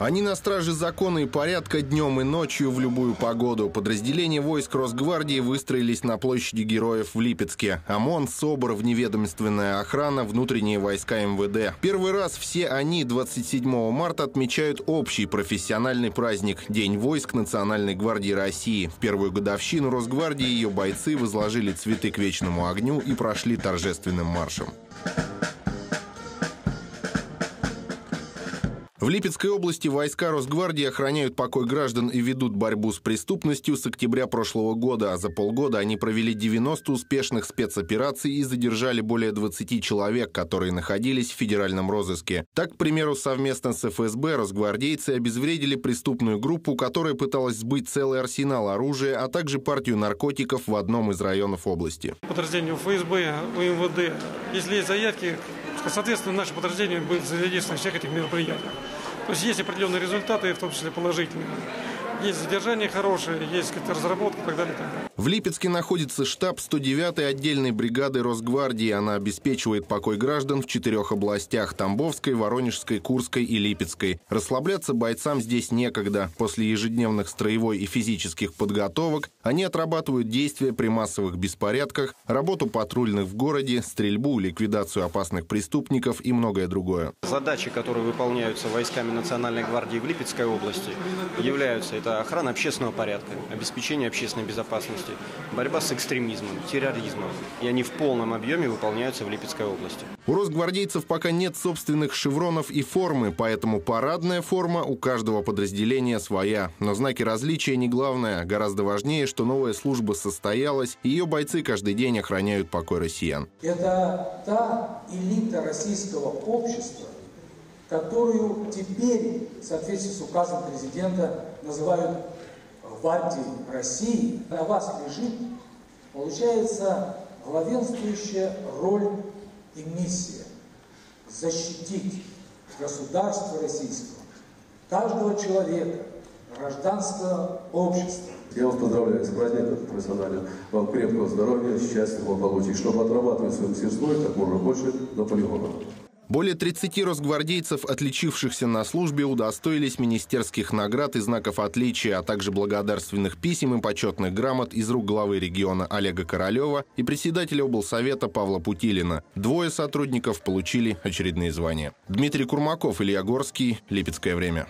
Они на страже закона и порядка днем и ночью в любую погоду. Подразделения войск Росгвардии выстроились на площади Героев в Липецке. ОМОН, СОБР, вневедомственная охрана, внутренние войска МВД. Первый раз все они 27 марта отмечают общий профессиональный праздник – День войск Национальной гвардии России. В первую годовщину Росгвардии ее бойцы возложили цветы к вечному огню и прошли торжественным маршем. В Липецкой области войска Росгвардии охраняют покой граждан и ведут борьбу с преступностью с октября прошлого года, а за полгода они провели 90 успешных спецопераций и задержали более 20 человек, которые находились в федеральном розыске. Так, к примеру, совместно с ФСБ росгвардейцы обезвредили преступную группу, которая пыталась сбыть целый арсенал оружия, а также партию наркотиков в одном из районов области. Подразделению ФСБ, УМВД, если есть заявки, соответственно, наше подразделение будет задействовано в всех этих мероприятиях. То есть есть определенные результаты, в том числе положительные. Есть задержание хорошее, есть какая-то разработка и так далее. В Липецке находится штаб 109-й отдельной бригады Росгвардии. Она обеспечивает покой граждан в четырех областях – Тамбовской, Воронежской, Курской и Липецкой. Расслабляться бойцам здесь некогда. После ежедневных строевой и физических подготовок они отрабатывают действия при массовых беспорядках, работу патрульных в городе, стрельбу, ликвидацию опасных преступников и многое другое. Задачи, которые выполняются войсками Национальной гвардии в Липецкой области, являются это охрана общественного порядка, обеспечение общественной безопасности, борьба с экстремизмом, терроризмом. И они в полном объеме выполняются в Липецкой области. У росгвардейцев пока нет собственных шевронов и формы, поэтому парадная форма у каждого подразделения своя. Но знаки различия не главное. Гораздо важнее, что новая служба состоялась, и ее бойцы каждый день охраняют покой россиян. Это та элита российского общества, которую теперь, в соответствии с указом президента, называют гвардией России, на вас лежит, получается, главенствующая роль и миссия защитить государство российского, каждого человека, гражданского общества. Я вас поздравляю с праздником профессиональным. Вам крепкого здоровья, счастья, благополучия, чтобы отрабатывать свое мастерство как можно больше на полигонах. Более 30 росгвардейцев, отличившихся на службе, удостоились министерских наград и знаков отличия, а также благодарственных писем и почетных грамот из рук главы региона Олега Королева и председателя облсовета Павла Путилина. Двое сотрудников получили очередные звания. Дмитрий Курмаков, Илья Горский, Липецкое время.